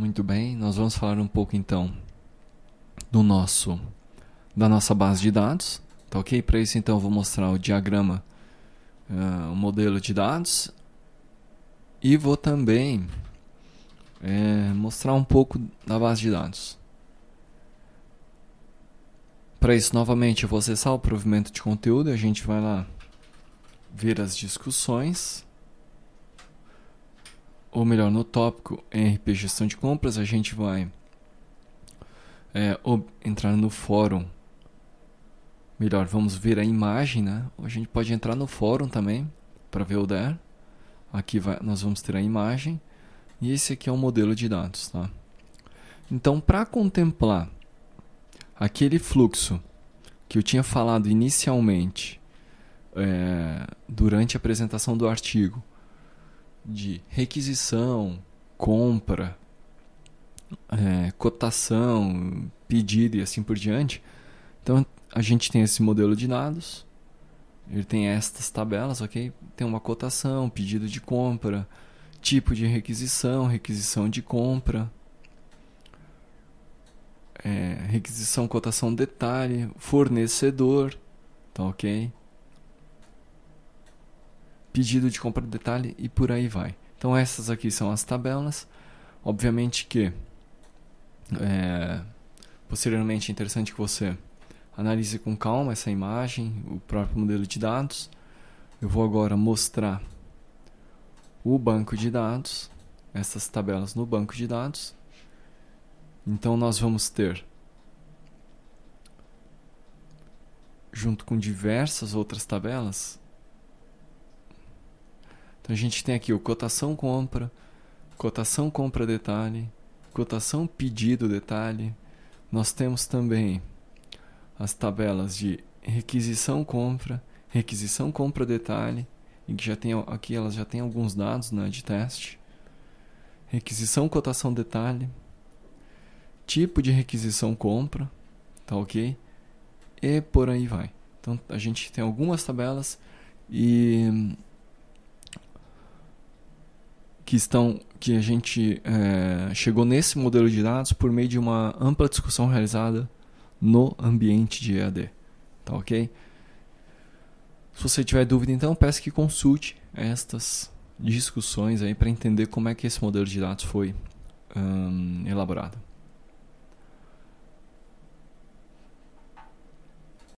Muito bem, nós vamos falar um pouco então do nosso da nossa base de dados, tá ok? Para isso então eu vou mostrar o diagrama, uh, o modelo de dados e vou também é, mostrar um pouco da base de dados. Para isso, novamente, eu vou acessar o provimento de conteúdo a gente vai lá ver as discussões. Ou melhor, no tópico RP Gestão de Compras, a gente vai é, entrar no fórum. Melhor, vamos ver a imagem, né? A gente pode entrar no fórum também para ver o DER. Aqui vai, nós vamos ter a imagem. E esse aqui é o modelo de dados, tá? Então, para contemplar aquele fluxo que eu tinha falado inicialmente é, durante a apresentação do artigo de requisição, compra, é, cotação, pedido e assim por diante. Então a gente tem esse modelo de dados, ele tem estas tabelas, ok? Tem uma cotação, pedido de compra, tipo de requisição, requisição de compra, é, requisição, cotação, detalhe, fornecedor, tá ok? Pedido de compra, detalhe e por aí vai. Então essas aqui são as tabelas. Obviamente que é, posteriormente é interessante que você analise com calma essa imagem, o próprio modelo de dados. Eu vou agora mostrar o banco de dados, essas tabelas no banco de dados. Então nós vamos ter, junto com diversas outras tabelas, então a gente tem aqui o cotação compra, cotação compra detalhe, cotação pedido detalhe. Nós temos também as tabelas de requisição compra, requisição compra detalhe, e que já tem aqui elas já têm alguns dados né, de teste. Requisição cotação detalhe, tipo de requisição compra, tá ok? E por aí vai. Então a gente tem algumas tabelas e que estão que a gente é, chegou nesse modelo de dados por meio de uma ampla discussão realizada no ambiente de EAD, tá ok? Se você tiver dúvida, então peço que consulte estas discussões aí para entender como é que esse modelo de dados foi hum, elaborado.